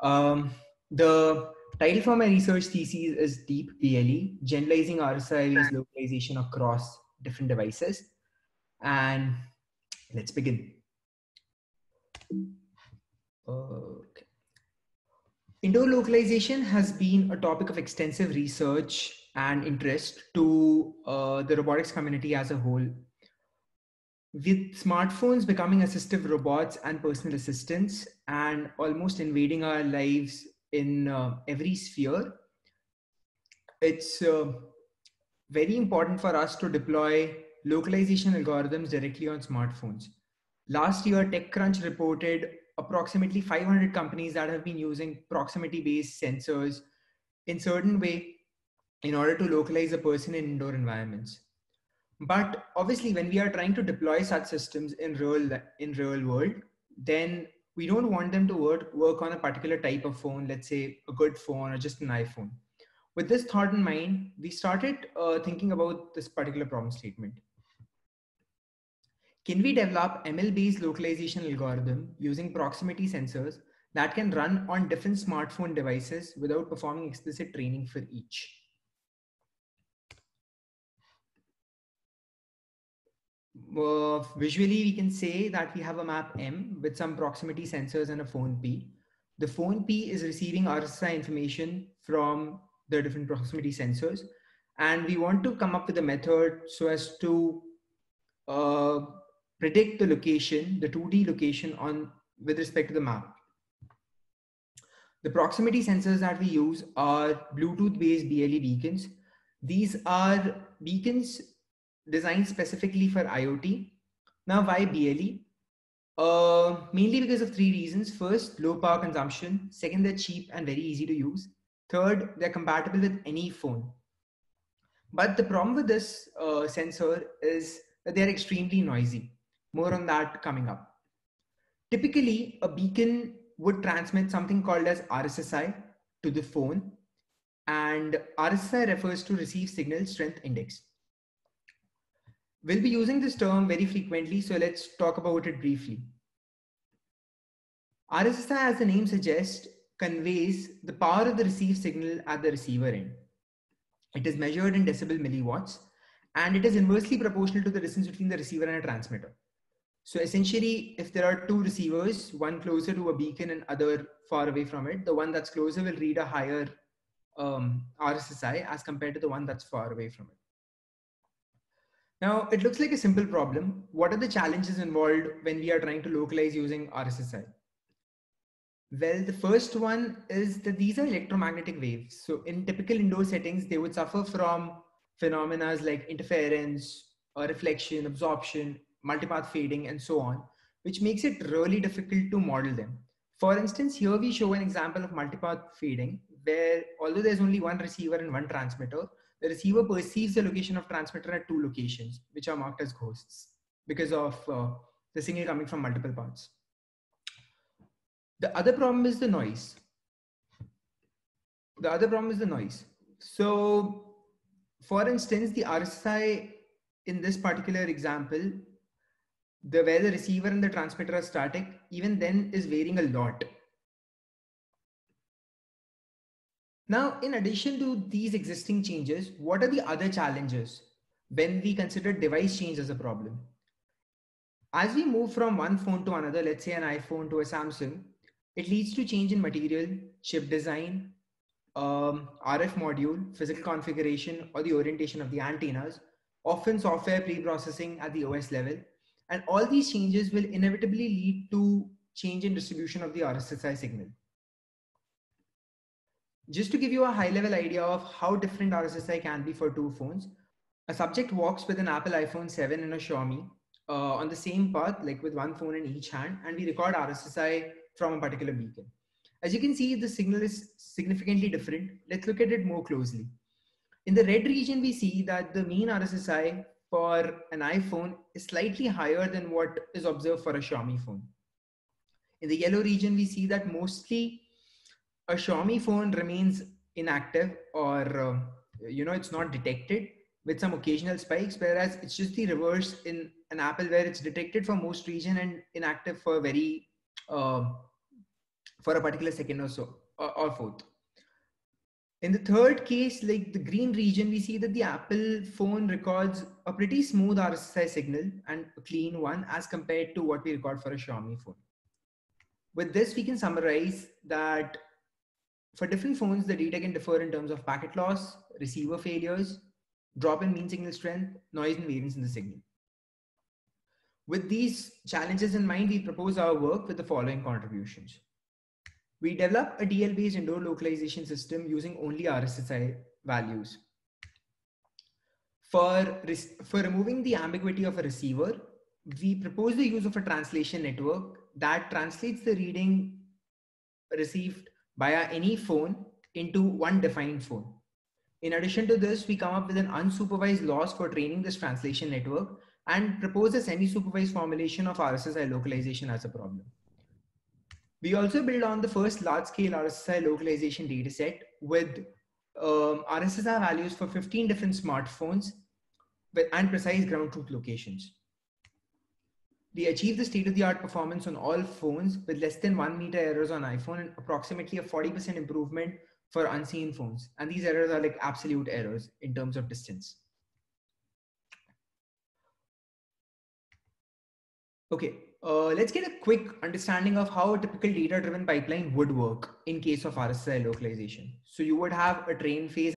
Um, the title for my research thesis is Deep BLE, Generalizing RSSI Localization Across Different Devices. And let's begin. Okay. Indoor localization has been a topic of extensive research and interest to uh, the robotics community as a whole. With smartphones becoming assistive robots and personal assistants and almost invading our lives in uh, every sphere, it's uh, very important for us to deploy localization algorithms directly on smartphones. Last year, TechCrunch reported approximately 500 companies that have been using proximity based sensors in certain way in order to localize a person in indoor environments but obviously when we are trying to deploy such systems in real in real world then we don't want them to work, work on a particular type of phone let's say a good phone or just an iphone. With this thought in mind we started uh, thinking about this particular problem statement. Can we develop ml based localization algorithm using proximity sensors that can run on different smartphone devices without performing explicit training for each uh, visually we can say that we have a map M with some proximity sensors and a phone P. The phone P is receiving RSSI information from the different proximity sensors. And we want to come up with a method so as to uh, predict the location, the 2D location on with respect to the map. The proximity sensors that we use are Bluetooth based BLE beacons. These are beacons designed specifically for IoT. Now, why BLE? Uh, mainly because of three reasons. First, low power consumption. Second, they're cheap and very easy to use. Third, they're compatible with any phone. But the problem with this uh, sensor is that they're extremely noisy. More on that coming up. Typically, a beacon would transmit something called as RSSI to the phone. And RSSI refers to Receive Signal Strength Index. We'll be using this term very frequently, so let's talk about it briefly. RSSI, as the name suggests, conveys the power of the received signal at the receiver end. It is measured in decibel milliwatts, and it is inversely proportional to the distance between the receiver and a transmitter. So essentially, if there are two receivers, one closer to a beacon and other far away from it, the one that's closer will read a higher um, RSSI as compared to the one that's far away from it. Now, it looks like a simple problem. What are the challenges involved when we are trying to localize using RSSI? Well, the first one is that these are electromagnetic waves. So in typical indoor settings, they would suffer from phenomena like interference, reflection, absorption, multipath fading, and so on, which makes it really difficult to model them. For instance, here we show an example of multipath fading, where although there's only one receiver and one transmitter, the receiver perceives the location of transmitter at two locations, which are marked as ghosts because of uh, the signal coming from multiple parts. The other problem is the noise. The other problem is the noise. So for instance, the RSSI in this particular example, the where the receiver and the transmitter are static, even then is varying a lot. Now, in addition to these existing changes, what are the other challenges when we consider device change as a problem? As we move from one phone to another, let's say an iPhone to a Samsung, it leads to change in material, chip design, um, RF module, physical configuration, or the orientation of the antennas, often software pre-processing at the OS level. And all these changes will inevitably lead to change in distribution of the RSSI signal. Just to give you a high level idea of how different RSSI can be for two phones, a subject walks with an Apple iPhone 7 and a Xiaomi uh, on the same path, like with one phone in each hand, and we record RSSI from a particular beacon. As you can see, the signal is significantly different. Let's look at it more closely. In the red region, we see that the mean RSSI for an iPhone is slightly higher than what is observed for a Xiaomi phone. In the yellow region, we see that mostly a Xiaomi phone remains inactive or uh, you know it's not detected with some occasional spikes, whereas it's just the reverse in an Apple where it's detected for most region and inactive for very uh, for a particular second or so, or, or fourth. In the third case, like the green region, we see that the Apple phone records a pretty smooth RSSI signal and a clean one as compared to what we record for a Xiaomi phone. With this, we can summarize that for different phones, the data can differ in terms of packet loss, receiver failures, drop in mean signal strength, noise and variance in the signal. With these challenges in mind, we propose our work with the following contributions. We develop a DL-based indoor localization system using only RSSI values. For, for removing the ambiguity of a receiver, we propose the use of a translation network that translates the reading received via any phone into one defined phone. In addition to this, we come up with an unsupervised loss for training this translation network and propose a semi-supervised formulation of RSSI localization as a problem. We also build on the first large-scale RSSI localization dataset with um, RSSI values for 15 different smartphones and precise ground truth locations. We achieve the state-of-the-art performance on all phones with less than one meter errors on iPhone and approximately a 40% improvement for unseen phones. And these errors are like absolute errors in terms of distance. Okay, uh, let's get a quick understanding of how a typical data driven pipeline would work in case of RSSI localization. So you would have a train phase